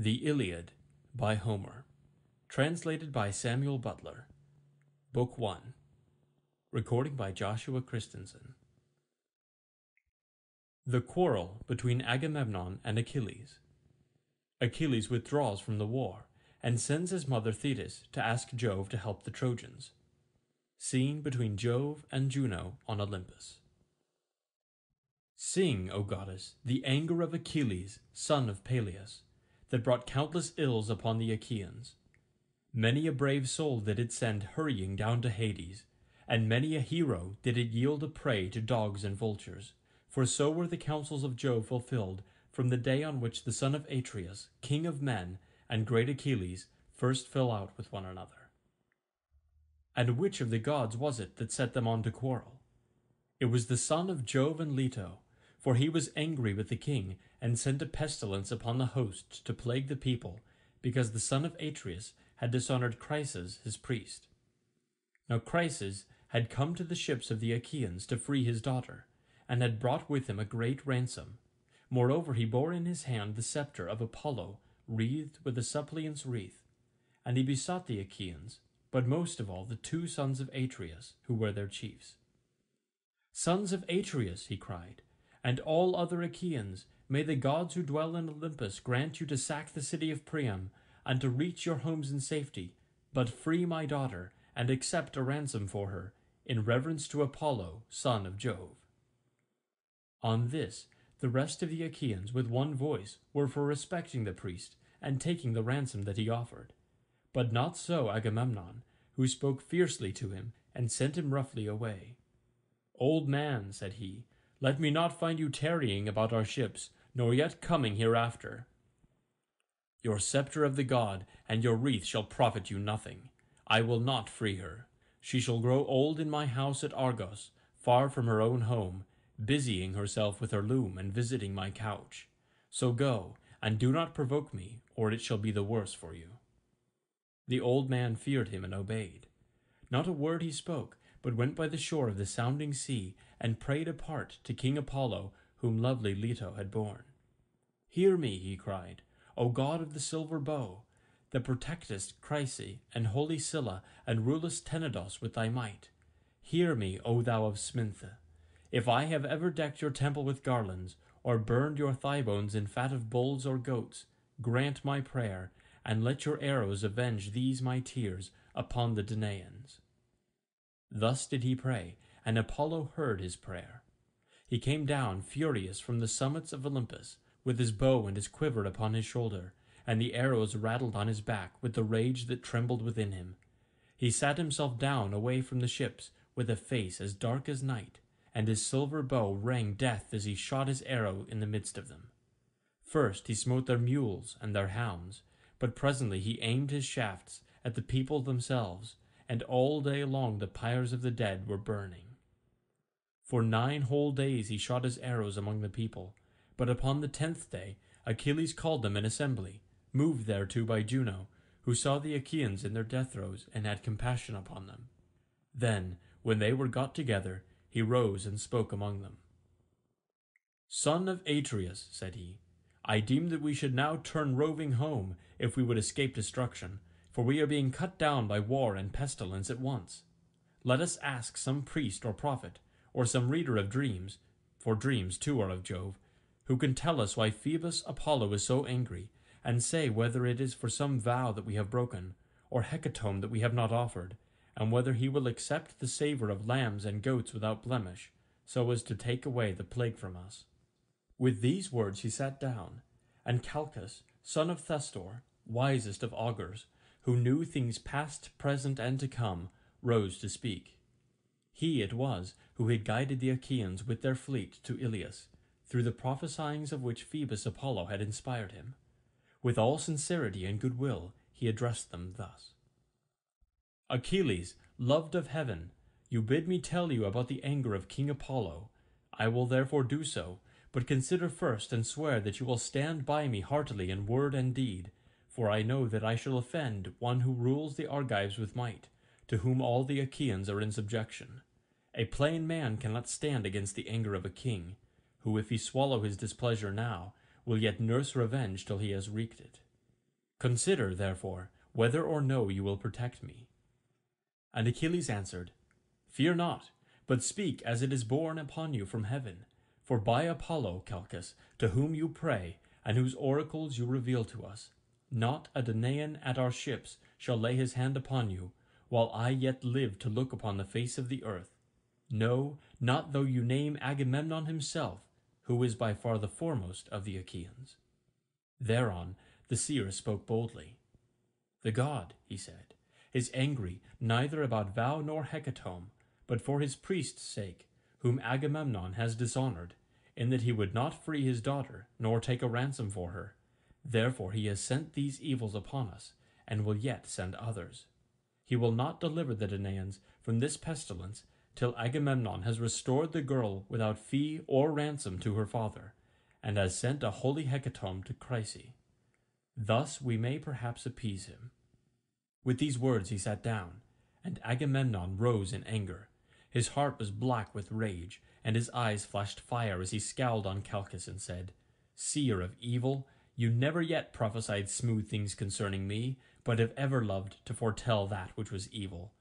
The Iliad by Homer. Translated by Samuel Butler. Book 1. Recording by Joshua Christensen. The quarrel between Agamemnon and Achilles. Achilles withdraws from the war, and sends his mother Thetis to ask Jove to help the Trojans. Scene between Jove and Juno on Olympus. Sing, O goddess, the anger of Achilles, son of Peleus that brought countless ills upon the Achaeans. Many a brave soul did it send hurrying down to Hades, and many a hero did it yield a prey to dogs and vultures, for so were the counsels of Jove fulfilled from the day on which the son of Atreus, king of men, and great Achilles first fell out with one another. And which of the gods was it that set them on to quarrel? It was the son of Jove and Leto, for he was angry with the king, and sent a pestilence upon the host to plague the people, because the son of Atreus had dishonoured Chryses his priest. Now Chryses had come to the ships of the Achaeans to free his daughter, and had brought with him a great ransom. Moreover he bore in his hand the sceptre of Apollo, wreathed with a suppliant's wreath. And he besought the Achaeans, but most of all the two sons of Atreus, who were their chiefs. Sons of Atreus, he cried, and all other Achaeans, may the gods who dwell in Olympus grant you to sack the city of Priam, and to reach your homes in safety, but free my daughter, and accept a ransom for her, in reverence to Apollo, son of Jove. On this, the rest of the Achaeans with one voice were for respecting the priest, and taking the ransom that he offered. But not so Agamemnon, who spoke fiercely to him, and sent him roughly away. Old man, said he, let me not find you tarrying about our ships, nor yet coming hereafter. Your sceptre of the god and your wreath shall profit you nothing. I will not free her. She shall grow old in my house at Argos, far from her own home, busying herself with her loom and visiting my couch. So go, and do not provoke me, or it shall be the worse for you. The old man feared him and obeyed. Not a word he spoke, but went by the shore of the sounding sea, and prayed apart to King Apollo, whom lovely Leto had borne. Hear me, he cried, O god of the silver bow, that protectest Chryse and holy Cilla, and rulest Tenedos with thy might. Hear me, O thou of Sminthe. If I have ever decked your temple with garlands, or burned your thigh bones in fat of bulls or goats, grant my prayer, and let your arrows avenge these my tears upon the Danaans. Thus did he pray, and Apollo heard his prayer. He came down furious from the summits of Olympus, with his bow and his quiver upon his shoulder, and the arrows rattled on his back with the rage that trembled within him. He sat himself down away from the ships, with a face as dark as night, and his silver bow rang death as he shot his arrow in the midst of them. First he smote their mules and their hounds, but presently he aimed his shafts at the people themselves, and all day long the pyres of the dead were burning. For nine whole days he shot his arrows among the people, but upon the tenth day Achilles called them in assembly, moved thereto by Juno, who saw the Achaeans in their death throes and had compassion upon them. Then, when they were got together, he rose and spoke among them. Son of Atreus, said he, I deem that we should now turn roving home, if we would escape destruction, for we are being cut down by war and pestilence at once. Let us ask some priest or prophet, or some reader of dreams, for dreams too are of Jove, who can tell us why Phoebus Apollo is so angry, and say whether it is for some vow that we have broken, or hecatomb that we have not offered, and whether he will accept the savour of lambs and goats without blemish, so as to take away the plague from us. With these words he sat down, and Calchas, son of Thestor, wisest of augurs, who knew things past, present, and to come, rose to speak. He it was who had guided the Achaeans with their fleet to Ilius, through the prophesyings of which Phoebus Apollo had inspired him. With all sincerity and goodwill he addressed them thus. Achilles, loved of heaven, you bid me tell you about the anger of King Apollo. I will therefore do so, but consider first and swear that you will stand by me heartily in word and deed, for I know that I shall offend one who rules the Argives with might, to whom all the Achaeans are in subjection. A plain man cannot stand against the anger of a king, who if he swallow his displeasure now, will yet nurse revenge till he has wreaked it. Consider, therefore, whether or no you will protect me. And Achilles answered, Fear not, but speak as it is borne upon you from heaven. For by Apollo, Calchas, to whom you pray, and whose oracles you reveal to us, not a Danaan at our ships shall lay his hand upon you, while I yet live to look upon the face of the earth. No, not though you name Agamemnon himself, who is by far the foremost of the Achaeans. Thereon the seer spoke boldly. The god, he said, is angry neither about vow nor hecatomb, but for his priest's sake, whom Agamemnon has dishonoured, in that he would not free his daughter, nor take a ransom for her. Therefore he has sent these evils upon us, and will yet send others. He will not deliver the Danaans from this pestilence till Agamemnon has restored the girl without fee or ransom to her father, and has sent a holy hecatomb to Chryse. Thus we may perhaps appease him. With these words he sat down, and Agamemnon rose in anger. His heart was black with rage, and his eyes flashed fire as he scowled on Calchas and said, Seer of evil, you never yet prophesied smooth things concerning me, but have ever loved to foretell that which was evil.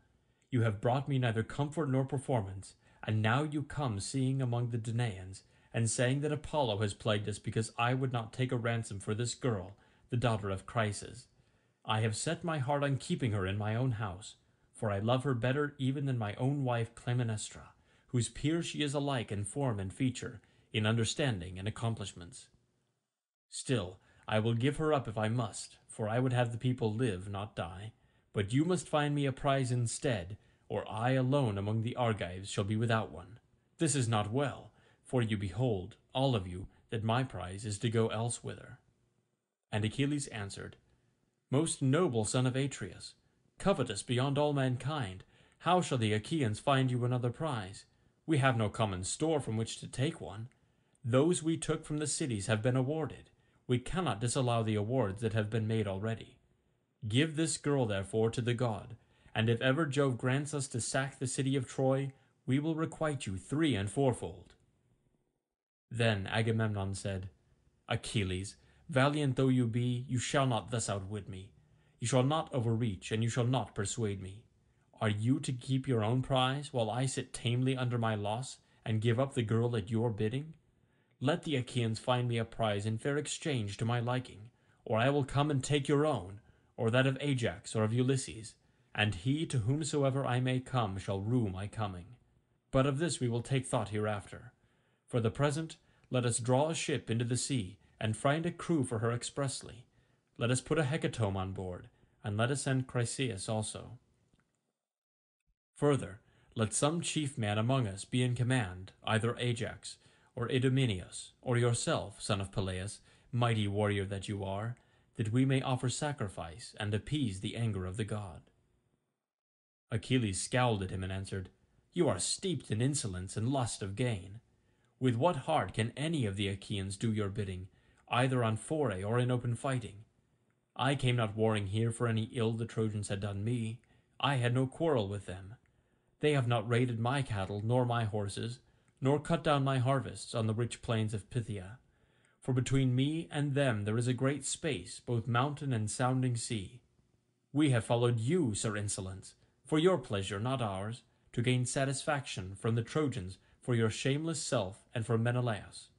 You have brought me neither comfort nor performance, and now you come seeing among the Danaans, and saying that Apollo has plagued us because I would not take a ransom for this girl, the daughter of Chryses. I have set my heart on keeping her in my own house, for I love her better even than my own wife Clytemnestra, whose peer she is alike in form and feature, in understanding and accomplishments. Still, I will give her up if I must, for I would have the people live, not die. But you must find me a prize instead, or I alone among the Argives shall be without one. This is not well, for you behold, all of you, that my prize is to go elsewhither. And Achilles answered, Most noble son of Atreus, covetous beyond all mankind, how shall the Achaeans find you another prize? We have no common store from which to take one. Those we took from the cities have been awarded. We cannot disallow the awards that have been made already. Give this girl, therefore, to the god, and if ever Jove grants us to sack the city of Troy, we will requite you three and fourfold. Then Agamemnon said, Achilles, Valiant though you be, you shall not thus outwit me. You shall not overreach, and you shall not persuade me. Are you to keep your own prize, while I sit tamely under my loss, and give up the girl at your bidding? Let the Achaeans find me a prize in fair exchange to my liking, or I will come and take your own, or that of Ajax or of Ulysses, and he to whomsoever I may come shall rue my coming. But of this we will take thought hereafter. For the present, let us draw a ship into the sea, and find a crew for her expressly. Let us put a hecatomb on board, and let us send Chryseis also. Further, let some chief man among us be in command, either Ajax, or Idomeneus, or yourself, son of Peleus, mighty warrior that you are, that we may offer sacrifice and appease the anger of the god. Achilles scowled at him and answered, You are steeped in insolence and lust of gain. With what heart can any of the Achaeans do your bidding, either on foray or in open fighting. I came not warring here for any ill the Trojans had done me. I had no quarrel with them. They have not raided my cattle nor my horses, nor cut down my harvests on the rich plains of Phthia. For between me and them there is a great space, both mountain and sounding sea. We have followed you, Sir Insolence, for your pleasure, not ours, to gain satisfaction from the Trojans for your shameless self and for Menelaus.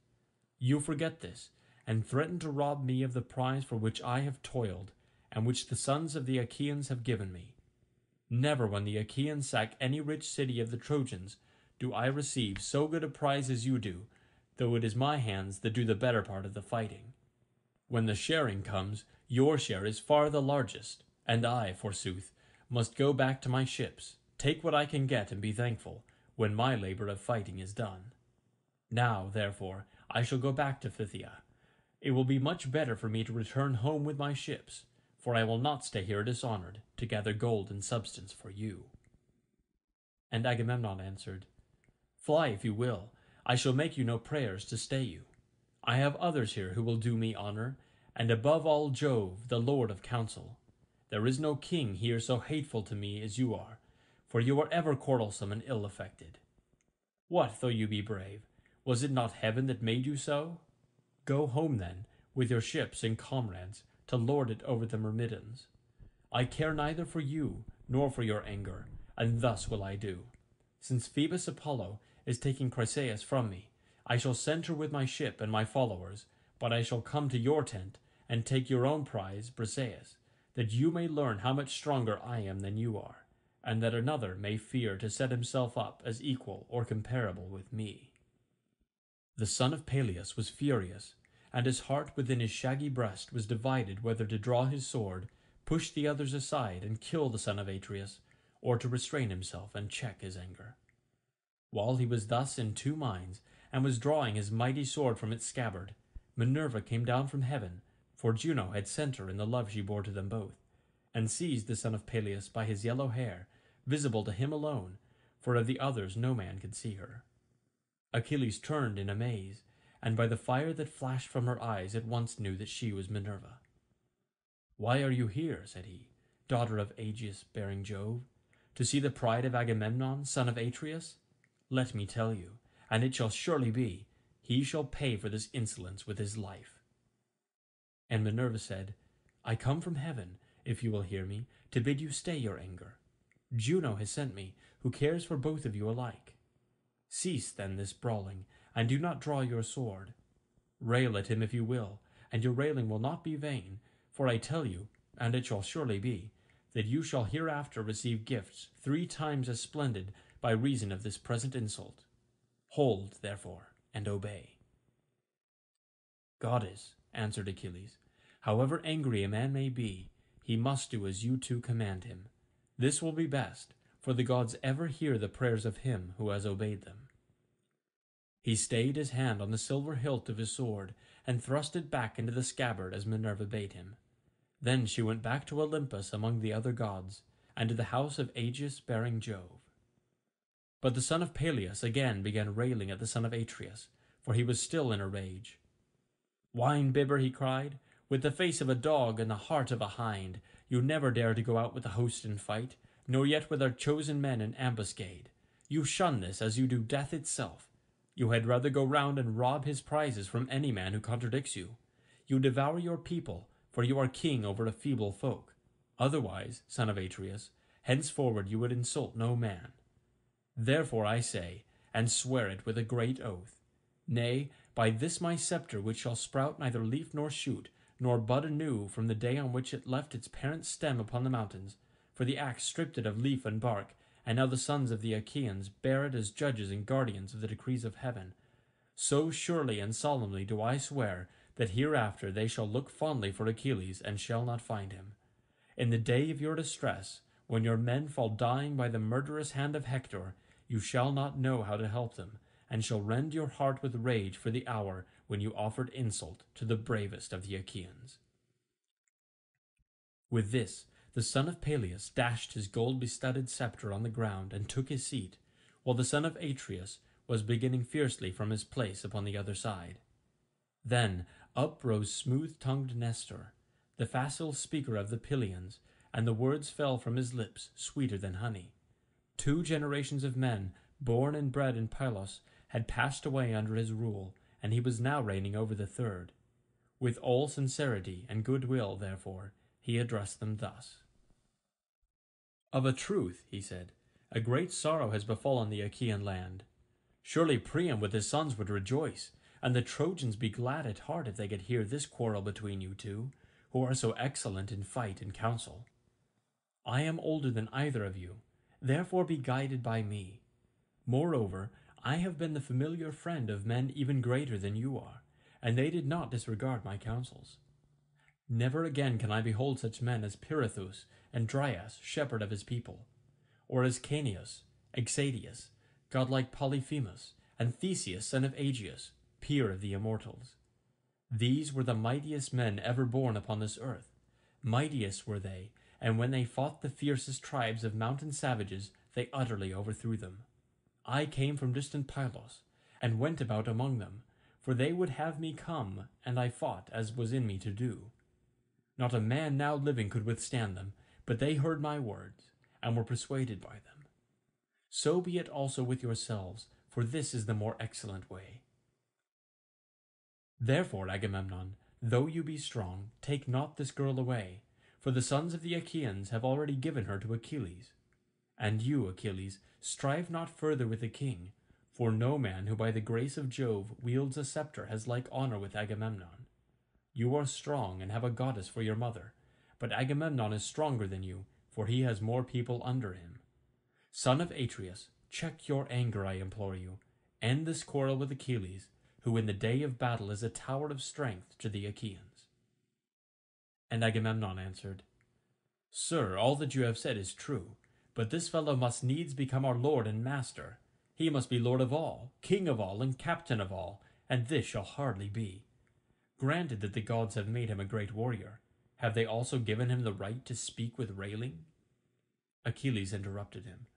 You forget this, and threaten to rob me of the prize for which I have toiled, and which the sons of the Achaeans have given me. Never when the Achaeans sack any rich city of the Trojans do I receive so good a prize as you do, though it is my hands that do the better part of the fighting. When the sharing comes, your share is far the largest, and I, forsooth, must go back to my ships, take what I can get and be thankful, when my labour of fighting is done. Now, therefore, I shall go back to Phthia, it will be much better for me to return home with my ships, for I will not stay here dishonoured, to gather gold and substance for you. And Agamemnon answered, Fly if you will, I shall make you no prayers to stay you. I have others here who will do me honour, and above all Jove, the Lord of counsel. There is no king here so hateful to me as you are, for you are ever quarrelsome and ill-affected. What though you be brave? Was it not heaven that made you so? Go home then, with your ships and comrades, to lord it over the Myrmidons. I care neither for you nor for your anger, and thus will I do. Since Phoebus Apollo is taking Chryseis from me, I shall send her with my ship and my followers, but I shall come to your tent and take your own prize, Briseis, that you may learn how much stronger I am than you are, and that another may fear to set himself up as equal or comparable with me. The son of Peleus was furious, and his heart within his shaggy breast was divided whether to draw his sword, push the others aside, and kill the son of Atreus, or to restrain himself and check his anger. While he was thus in two minds, and was drawing his mighty sword from its scabbard, Minerva came down from heaven, for Juno had sent her in the love she bore to them both, and seized the son of Peleus by his yellow hair, visible to him alone, for of the others no man could see her. Achilles turned in amaze, and by the fire that flashed from her eyes at once knew that she was Minerva. "Why are you here?" said he, "daughter of aegis bearing Jove? To see the pride of Agamemnon, son of Atreus? Let me tell you, and it shall surely be, he shall pay for this insolence with his life." And Minerva said, I come from heaven, if you will hear me, to bid you stay your anger. Juno has sent me, who cares for both of you alike. Cease then this brawling, and do not draw your sword. Rail at him if you will, and your railing will not be vain, for I tell you, and it shall surely be, that you shall hereafter receive gifts three times as splendid by reason of this present insult. Hold, therefore, and obey. Goddess, answered Achilles, however angry a man may be, he must do as you two command him. This will be best, for the gods ever hear the prayers of him who has obeyed them. He stayed his hand on the silver hilt of his sword, and thrust it back into the scabbard as Minerva bade him. Then she went back to Olympus among the other gods, and to the house of aegis bearing Jove. But the son of Peleus again began railing at the son of Atreus, for he was still in a rage. Wine bibber, he cried, with the face of a dog and the heart of a hind, you never dare to go out with the host in fight, nor yet with our chosen men in ambuscade. You shun this as you do death itself. You had rather go round and rob his prizes from any man who contradicts you. You devour your people, for you are king over a feeble folk. Otherwise, son of Atreus, henceforward you would insult no man. Therefore I say, and swear it with a great oath, nay, by this my sceptre which shall sprout neither leaf nor shoot, nor bud anew from the day on which it left its parent stem upon the mountains, for the axe stripped it of leaf and bark, and now the sons of the Achaeans bear it as judges and guardians of the decrees of heaven. So surely and solemnly do I swear that hereafter they shall look fondly for Achilles and shall not find him. In the day of your distress, when your men fall dying by the murderous hand of Hector, you shall not know how to help them, and shall rend your heart with rage for the hour when you offered insult to the bravest of the Achaeans. With this the son of Peleus dashed his gold-bestudded sceptre on the ground and took his seat, while the son of Atreus was beginning fiercely from his place upon the other side. Then up rose smooth-tongued Nestor, the facile speaker of the Pylians, and the words fell from his lips sweeter than honey. Two generations of men, born and bred in Pylos, had passed away under his rule, and he was now reigning over the third. With all sincerity and goodwill, therefore, he addressed them thus. Of a truth, he said, a great sorrow has befallen the Achaean land. Surely Priam with his sons would rejoice, and the Trojans be glad at heart if they could hear this quarrel between you two, who are so excellent in fight and counsel. I am older than either of you, therefore be guided by me. Moreover, I have been the familiar friend of men even greater than you are, and they did not disregard my counsels. Never again can I behold such men as Pirithous and Dryas, shepherd of his people, or as Caeneus, Exadius, godlike Polyphemus, and Theseus, son of Aegeus, peer of the immortals. These were the mightiest men ever born upon this earth. Mightiest were they, and when they fought the fiercest tribes of mountain savages, they utterly overthrew them. I came from distant Pylos, and went about among them, for they would have me come, and I fought as was in me to do. Not a man now living could withstand them, but they heard my words, and were persuaded by them. So be it also with yourselves, for this is the more excellent way. Therefore, Agamemnon, though you be strong, take not this girl away, for the sons of the Achaeans have already given her to Achilles. And you, Achilles, strive not further with the king, for no man who by the grace of Jove wields a sceptre has like honour with Agamemnon. You are strong and have a goddess for your mother, but Agamemnon is stronger than you, for he has more people under him. Son of Atreus, check your anger, I implore you. End this quarrel with Achilles, who in the day of battle is a tower of strength to the Achaeans. And Agamemnon answered, Sir, all that you have said is true, but this fellow must needs become our lord and master. He must be lord of all, king of all, and captain of all, and this shall hardly be. Granted that the gods have made him a great warrior, have they also given him the right to speak with railing? Achilles interrupted him.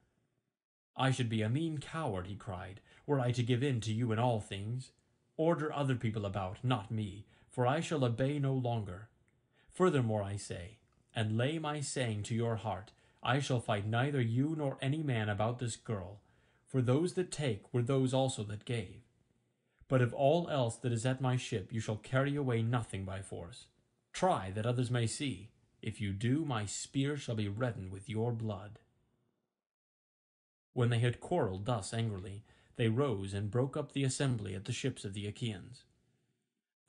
I should be a mean coward, he cried, were I to give in to you in all things. Order other people about, not me, for I shall obey no longer. Furthermore I say, and lay my saying to your heart, I shall fight neither you nor any man about this girl, for those that take were those also that gave. But of all else that is at my ship you shall carry away nothing by force. Try that others may see. If you do, my spear shall be reddened with your blood. When they had quarrelled thus angrily, they rose and broke up the assembly at the ships of the Achaeans.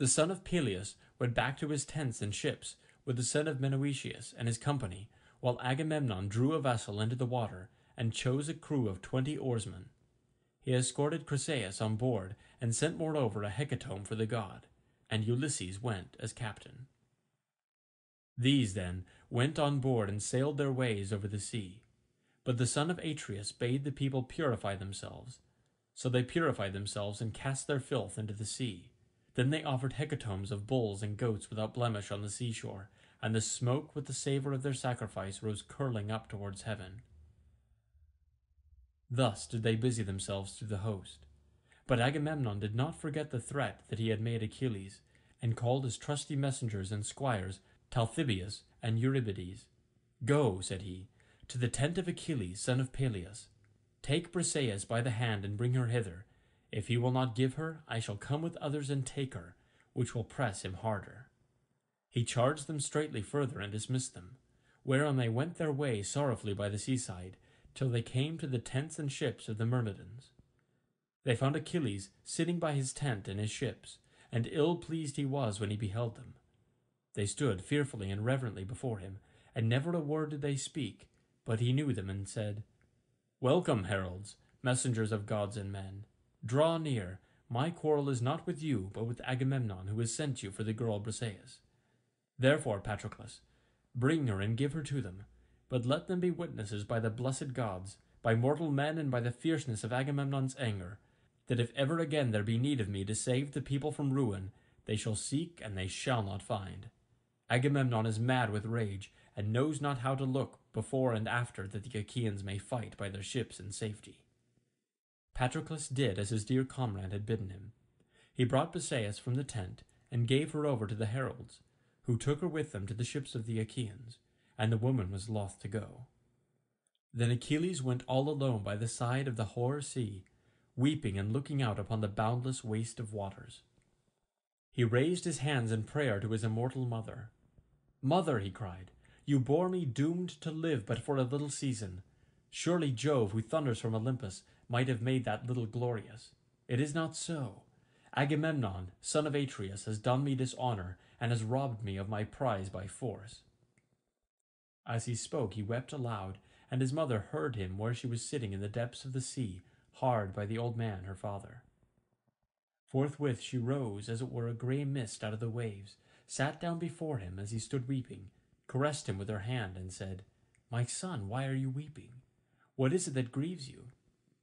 The son of Peleus went back to his tents and ships with the son of Menoetius and his company, while Agamemnon drew a vessel into the water and chose a crew of twenty oarsmen. He escorted Chryseis on board and sent moreover a hecatomb for the god, and Ulysses went as captain. These, then, went on board and sailed their ways over the sea. But the son of Atreus bade the people purify themselves. So they purified themselves and cast their filth into the sea. Then they offered hecatombs of bulls and goats without blemish on the seashore, and the smoke with the savour of their sacrifice rose curling up towards heaven. Thus did they busy themselves through the host. But Agamemnon did not forget the threat that he had made Achilles, and called his trusty messengers and squires, Talthybius and Eurybates. Go, said he, to the tent of Achilles, son of Peleus. Take Briseis by the hand and bring her hither. If he will not give her, I shall come with others and take her, which will press him harder. He charged them straitly further and dismissed them, whereon they went their way sorrowfully by the seaside, till they came to the tents and ships of the Myrmidons. They found Achilles sitting by his tent and his ships, and ill pleased he was when he beheld them. They stood fearfully and reverently before him, and never a word did they speak, but he knew them and said, Welcome, heralds, messengers of gods and men. Draw near. My quarrel is not with you, but with Agamemnon, who has sent you for the girl Briseis. Therefore, Patroclus, bring her and give her to them, but let them be witnesses by the blessed gods, by mortal men, and by the fierceness of Agamemnon's anger, that if ever again there be need of me to save the people from ruin, they shall seek and they shall not find. Agamemnon is mad with rage, and knows not how to look before and after that the Achaeans may fight by their ships in safety. Patroclus did as his dear comrade had bidden him. He brought Briseis from the tent, and gave her over to the heralds, who took her with them to the ships of the Achaeans, and the woman was loth to go. Then Achilles went all alone by the side of the hoar sea, weeping and looking out upon the boundless waste of waters. He raised his hands in prayer to his immortal mother. Mother, he cried, you bore me doomed to live but for a little season. Surely Jove, who thunders from Olympus, might have made that little glorious. It is not so. Agamemnon, son of Atreus, has done me dishonour, and has robbed me of my prize by force. As he spoke he wept aloud, and his mother heard him where she was sitting in the depths of the sea, hard by the old man her father. Forthwith she rose as it were a grey mist out of the waves, sat down before him as he stood weeping, caressed him with her hand, and said, My son, why are you weeping? What is it that grieves you?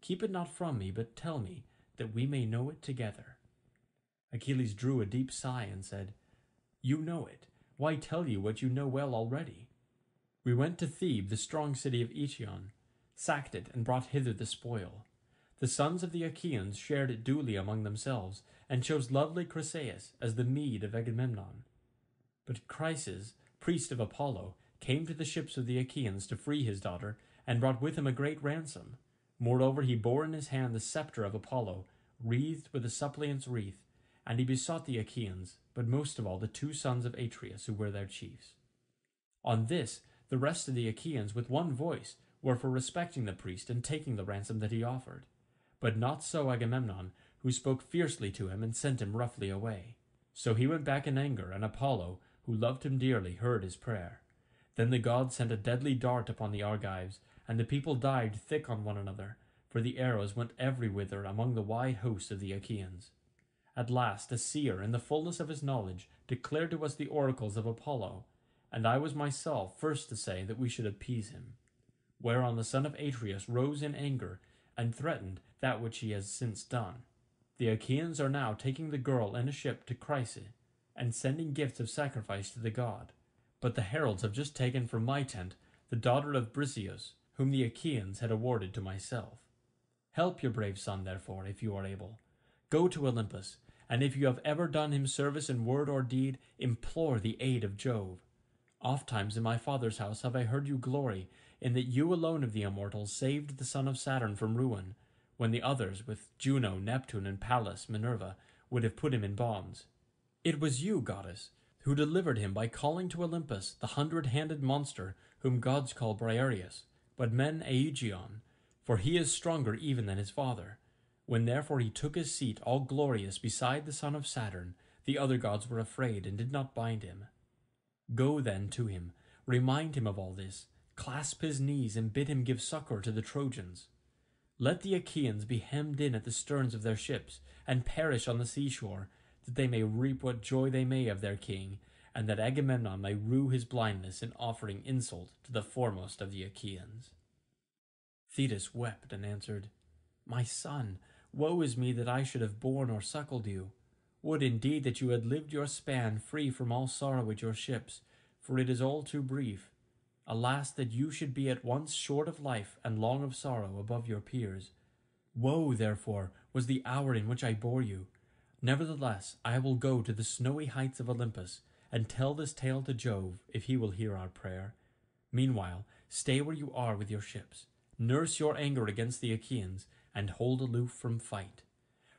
Keep it not from me, but tell me, that we may know it together. Achilles drew a deep sigh and said, You know it. Why tell you what you know well already? We went to Thebe, the strong city of Eetion, sacked it, and brought hither the spoil. The sons of the Achaeans shared it duly among themselves, and chose lovely Chryseis as the meed of Agamemnon. But Chryses, priest of Apollo, came to the ships of the Achaeans to free his daughter, and brought with him a great ransom. Moreover, he bore in his hand the sceptre of Apollo, wreathed with a suppliant's wreath, And he besought the Achaeans, but most of all the two sons of Atreus, who were their chiefs. On this, the rest of the Achaeans, with one voice, were for respecting the priest and taking the ransom that he offered. But not so Agamemnon, who spoke fiercely to him and sent him roughly away. So he went back in anger, and Apollo, who loved him dearly, heard his prayer. Then the god sent a deadly dart upon the Argives, and the people died thick on one another, for the arrows went every whither among the wide host of the Achaeans. At last a seer, in the fullness of his knowledge, declared to us the oracles of Apollo, and I was myself first to say that we should appease him. Whereon the son of Atreus rose in anger, and threatened that which he has since done. The Achaeans are now taking the girl in a ship to Chryse, and sending gifts of sacrifice to the god. But the heralds have just taken from my tent the daughter of Briseus, whom the Achaeans had awarded to myself. Help your brave son, therefore, if you are able. Go to Olympus, and if you have ever done him service in word or deed, implore the aid of Jove. Ofttimes in my father's house have I heard you glory in that you alone of the immortals saved the son of Saturn from ruin, when the others, with Juno, Neptune, and Pallas, Minerva, would have put him in bonds. It was you, goddess, who delivered him by calling to Olympus the hundred-handed monster whom gods call Briareus, but men Aegaeon, for he is stronger even than his father. When therefore he took his seat all glorious beside the son of Saturn, the other gods were afraid and did not bind him. Go then to him, remind him of all this, clasp his knees and bid him give succour to the Trojans. Let the Achaeans be hemmed in at the sterns of their ships, and perish on the seashore, that they may reap what joy they may of their king, and that Agamemnon may rue his blindness in offering insult to the foremost of the Achaeans. Thetis wept and answered, My son, Woe is me that I should have borne or suckled you. Would indeed that you had lived your span free from all sorrow at your ships, for it is all too brief. Alas, that you should be at once short of life and long of sorrow above your peers. Woe, therefore, was the hour in which I bore you. Nevertheless, I will go to the snowy heights of Olympus, and tell this tale to Jove, if he will hear our prayer. Meanwhile, stay where you are with your ships. Nurse your anger against the Achaeans, and hold aloof from fight.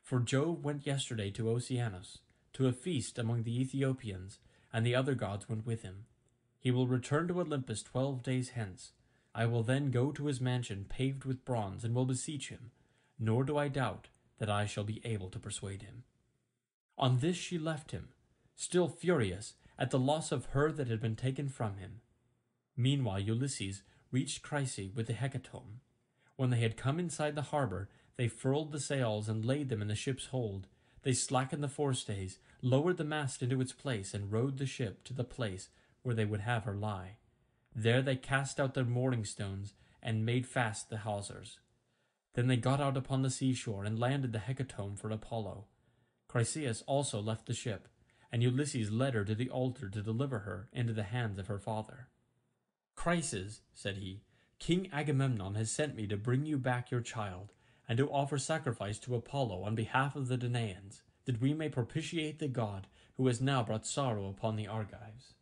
For Jove went yesterday to Oceanus, to a feast among the Ethiopians, and the other gods went with him. He will return to Olympus twelve days hence. I will then go to his mansion paved with bronze, and will beseech him, nor do I doubt that I shall be able to persuade him. On this she left him, still furious at the loss of her that had been taken from him. Meanwhile Ulysses reached Chryse with the hecatomb, when they had come inside the harbour, they furled the sails and laid them in the ship's hold. They slackened the forestays, lowered the mast into its place, and rowed the ship to the place where they would have her lie. There they cast out their mooring stones and made fast the hawsers. Then they got out upon the seashore and landed the hecatomb for Apollo. Chryseis also left the ship, and Ulysses led her to the altar to deliver her into the hands of her father. Chryses, said he, King Agamemnon has sent me to bring you back your child, and to offer sacrifice to Apollo on behalf of the Danaans, that we may propitiate the god who has now brought sorrow upon the Argives.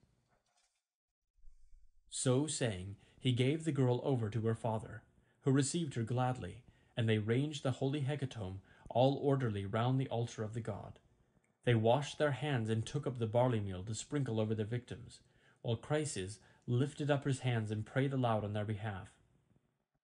So saying, he gave the girl over to her father, who received her gladly, and they ranged the holy hecatomb all orderly round the altar of the god. They washed their hands and took up the barley meal to sprinkle over their victims, while Chryses lifted up his hands and prayed aloud on their behalf.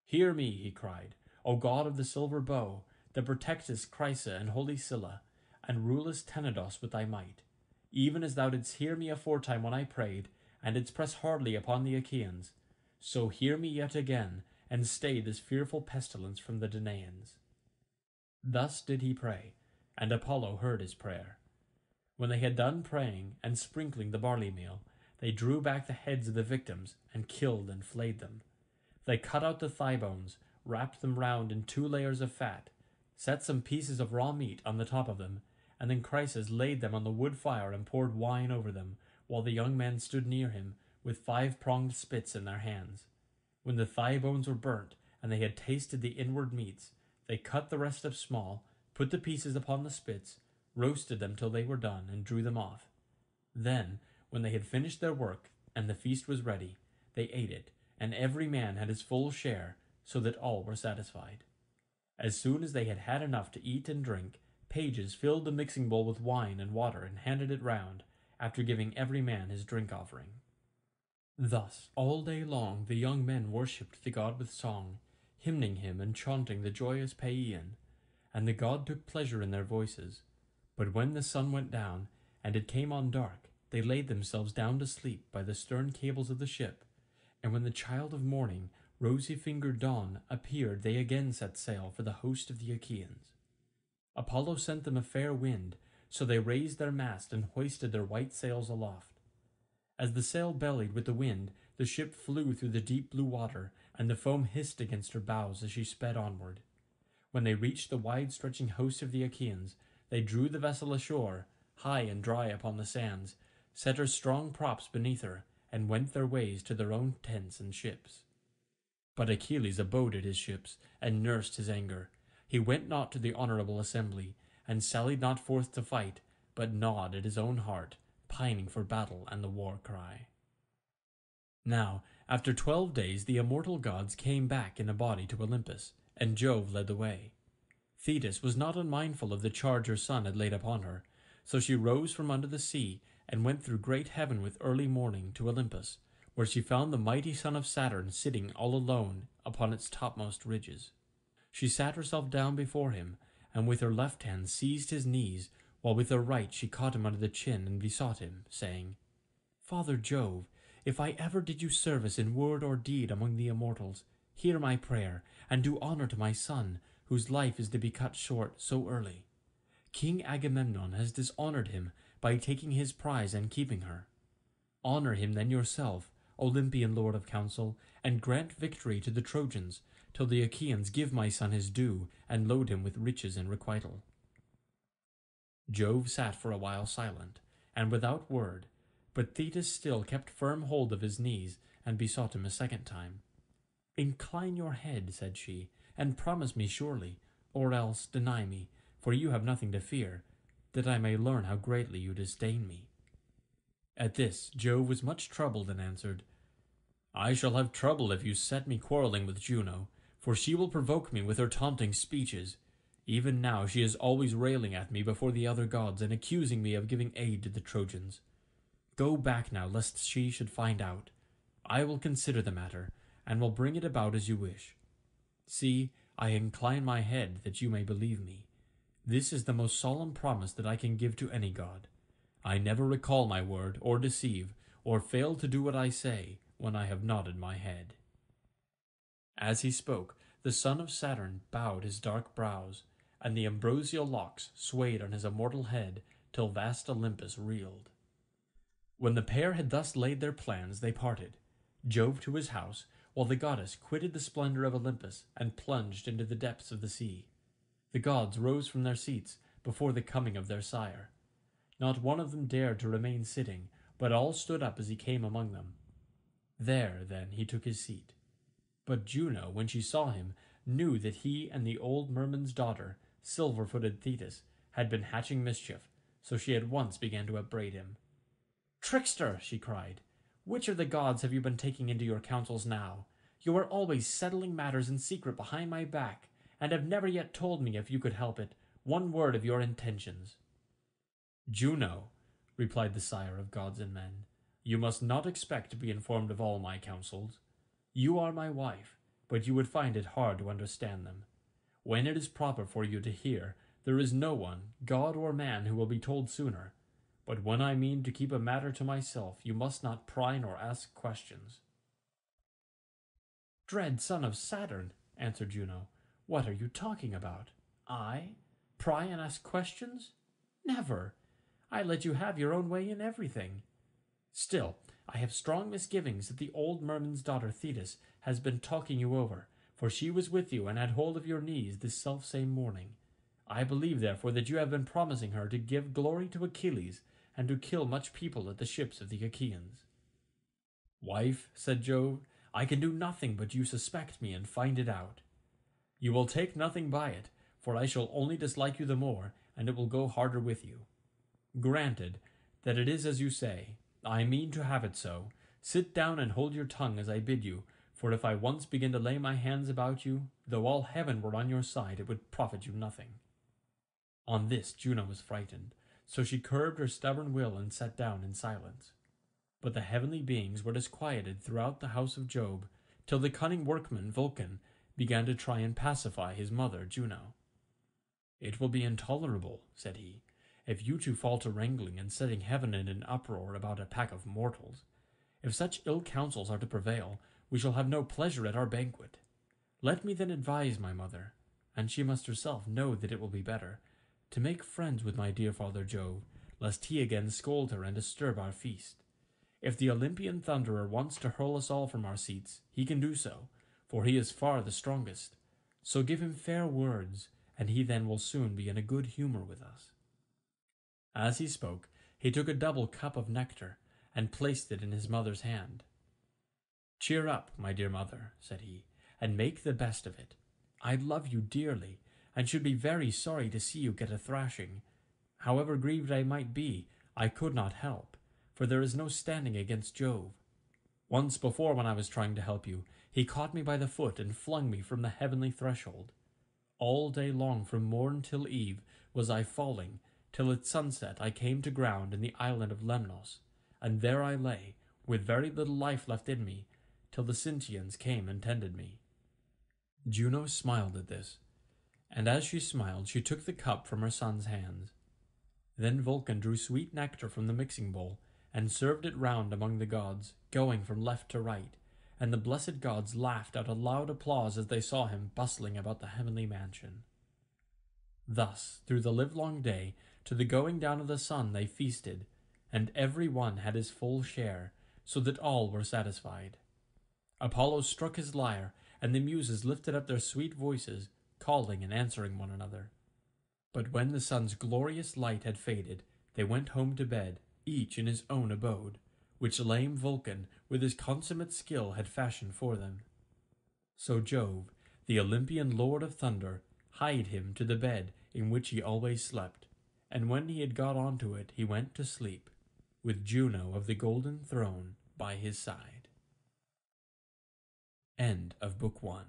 Hear me, he cried, O God of the silver bow, that protectest Chryse and holy Cilla, and rulest Tenedos with thy might, even as thou didst hear me aforetime when I prayed, and didst press hardly upon the Achaeans, so hear me yet again, and stay this fearful pestilence from the Danaans. Thus did he pray, and Apollo heard his prayer. When they had done praying and sprinkling the barley meal, they drew back the heads of the victims and killed and flayed them. They cut out the thigh bones, wrapped them round in two layers of fat, set some pieces of raw meat on the top of them, and then Chryses laid them on the wood fire and poured wine over them, while the young men stood near him with five-pronged spits in their hands. When the thigh bones were burnt, and they had tasted the inward meats, they cut the rest up small, put the pieces upon the spits, roasted them till they were done, and drew them off. Then when they had finished their work, and the feast was ready, they ate it, and every man had his full share, so that all were satisfied. As soon as they had had enough to eat and drink, pages filled the mixing bowl with wine and water and handed it round, after giving every man his drink offering. Thus, all day long, the young men worshipped the god with song, hymning him and chanting the joyous paean, and the god took pleasure in their voices. But when the sun went down, and it came on dark, they laid themselves down to sleep by the stern cables of the ship, and when the child of morning, rosy-fingered dawn, appeared, they again set sail for the host of the Achaeans. Apollo sent them a fair wind, so they raised their mast and hoisted their white sails aloft. As the sail bellied with the wind, the ship flew through the deep blue water, and the foam hissed against her bows as she sped onward. When they reached the wide-stretching host of the Achaeans, they drew the vessel ashore, high and dry upon the sands, set her strong props beneath her, and went their ways to their own tents and ships. But Achilles abode at his ships, and nursed his anger. He went not to the honourable assembly, and sallied not forth to fight, but gnawed at his own heart, pining for battle and the war cry. Now, after twelve days, the immortal gods came back in a body to Olympus, and Jove led the way. Thetis was not unmindful of the charge her son had laid upon her, so she rose from under the sea, and went through great heaven with early morning to Olympus, where she found the mighty son of Saturn sitting all alone upon its topmost ridges. She sat herself down before him, and with her left hand seized his knees, while with her right she caught him under the chin and besought him, saying, Father Jove, if I ever did you service in word or deed among the immortals, hear my prayer, and do honour to my son, whose life is to be cut short so early. King Agamemnon has dishonoured him by taking his prize and keeping her. Honour him then yourself, Olympian lord of counsel, and grant victory to the Trojans, till the Achaeans give my son his due, and load him with riches and requital. Jove sat for a while silent, and without word, but Thetis still kept firm hold of his knees, and besought him a second time. Incline your head, said she, and promise me surely, or else deny me, for you have nothing to fear, that I may learn how greatly you disdain me. At this Jove was much troubled and answered, I shall have trouble if you set me quarrelling with Juno, for she will provoke me with her taunting speeches. Even now she is always railing at me before the other gods and accusing me of giving aid to the Trojans. Go back now, lest she should find out. I will consider the matter, and will bring it about as you wish. See, I incline my head that you may believe me. This is the most solemn promise that I can give to any god. I never recall my word, or deceive, or fail to do what I say, when I have nodded my head. As he spoke, the son of Saturn bowed his dark brows, and the ambrosial locks swayed on his immortal head till vast Olympus reeled. When the pair had thus laid their plans, they parted, Jove to his house, while the goddess quitted the splendour of Olympus and plunged into the depths of the sea. The gods rose from their seats before the coming of their sire. Not one of them dared to remain sitting, but all stood up as he came among them. There, then, he took his seat. But Juno, when she saw him, knew that he and the old merman's daughter, silver-footed Thetis, had been hatching mischief, so she at once began to upbraid him. Trickster, she cried, which of the gods have you been taking into your counsels now? You are always settling matters in secret behind my back, and have never yet told me, if you could help it, one word of your intentions. Juno, replied the sire of gods and men, you must not expect to be informed of all my counsels. You are my wife, but you would find it hard to understand them. When it is proper for you to hear, there is no one, god or man, who will be told sooner. But when I mean to keep a matter to myself, you must not pry nor ask questions. Dread son of Saturn, answered Juno, what are you talking about? I? Pry and ask questions? Never. I let you have your own way in everything. Still, I have strong misgivings that the old merman's daughter Thetis has been talking you over, for she was with you and had hold of your knees this selfsame morning. I believe, therefore, that you have been promising her to give glory to Achilles, and to kill much people at the ships of the Achaeans. Wife, said Jove, I can do nothing but you suspect me and find it out. You will take nothing by it, for I shall only dislike you the more, and it will go harder with you. Granted that it is as you say, I mean to have it so. Sit down and hold your tongue as I bid you, for if I once begin to lay my hands about you, though all heaven were on your side, it would profit you nothing. On this Juno was frightened, so she curbed her stubborn will and sat down in silence. But the heavenly beings were disquieted throughout the house of Jove, till the cunning workman Vulcan began to try and pacify his mother Juno. It will be intolerable, said he, if you two fall to wrangling and setting heaven in an uproar about a pack of mortals. If such ill counsels are to prevail, we shall have no pleasure at our banquet. Let me then advise my mother, and she must herself know that it will be better, to make friends with my dear father Jove, lest he again scold her and disturb our feast. If the Olympian Thunderer wants to hurl us all from our seats, he can do so, for he is far the strongest. So give him fair words, and he then will soon be in a good humour with us. As he spoke, he took a double cup of nectar, and placed it in his mother's hand. Cheer up, my dear mother, said he, and make the best of it. I love you dearly, and should be very sorry to see you get a thrashing. However grieved I might be, I could not help, for there is no standing against Jove. Once before when I was trying to help you, he caught me by the foot and flung me from the heavenly threshold. All day long from morn till eve was I falling, till at sunset I came to ground in the island of Lemnos, and there I lay, with very little life left in me, till the Sintians came and tended me. Juno smiled at this, and as she smiled she took the cup from her son's hands. Then Vulcan drew sweet nectar from the mixing bowl, and served it round among the gods, going from left to right, and the blessed gods laughed out a loud applause as they saw him bustling about the heavenly mansion. Thus, through the livelong day, to the going down of the sun they feasted, and every one had his full share, so that all were satisfied. Apollo struck his lyre, and the Muses lifted up their sweet voices, calling and answering one another. But when the sun's glorious light had faded, they went home to bed, each in his own abode which lame Vulcan with his consummate skill had fashioned for them. So Jove, the Olympian lord of thunder, hied him to the bed in which he always slept, and when he had got on to it he went to sleep, with Juno of the golden throne by his side. End of Book 1